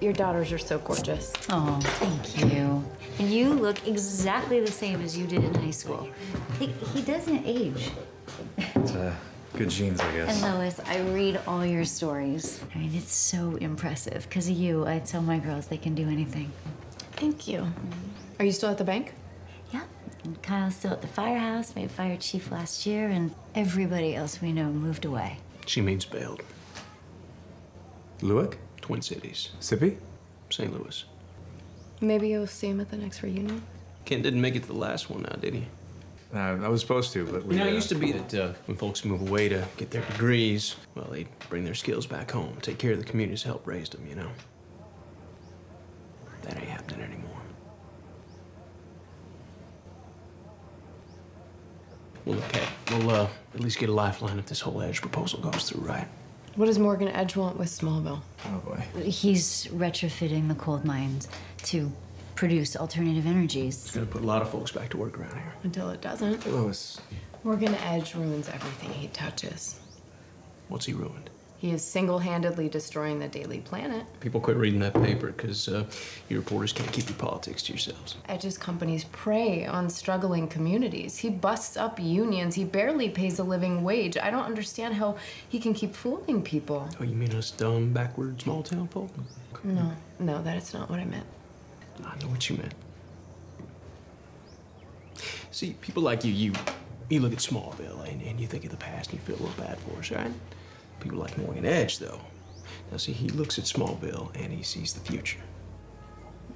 Your daughters are so gorgeous. Oh, thank you. And you look exactly the same as you did in high school. He, he doesn't age. It's uh, good genes, I guess. And Lois, I read all your stories. I mean, it's so impressive. Because of you, I tell my girls they can do anything. Thank you. Are you still at the bank? Yeah. And Kyle's still at the firehouse, made fire chief last year, and everybody else we know moved away. She means bailed. Luick? Twin Cities. Sippy? St. Louis. Maybe you'll see him at the next reunion. Kent didn't make it to the last one now, did he? Uh, I was supposed to, but we. You know, it uh, used to be that uh, when folks move away to get their degrees, well, they'd bring their skills back home, take care of the communities, help raise them, you know. That ain't happening anymore. Well, okay. We'll uh, at least get a lifeline if this whole Edge proposal goes through, right? What does Morgan Edge want with Smallville? Oh boy. He's retrofitting the cold mines to produce alternative energies. It's gonna put a lot of folks back to work around here. Until it doesn't. Lois. Morgan Edge ruins everything he touches. What's he ruined? He is single-handedly destroying the Daily Planet. People quit reading that paper because uh, you reporters can't keep your politics to yourselves. Edge's companies prey on struggling communities. He busts up unions. He barely pays a living wage. I don't understand how he can keep fooling people. Oh, you mean us dumb, backward, small town folk? No, no, that is not what I meant. I know what you meant. See, people like you, you, you look at Smallville and, and you think of the past and you feel a little bad for us, right? People like Morgan Edge, though. Now, see, he looks at Smallville and he sees the future.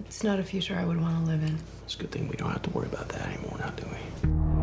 It's not a future I would want to live in. It's a good thing we don't have to worry about that anymore, now, do we?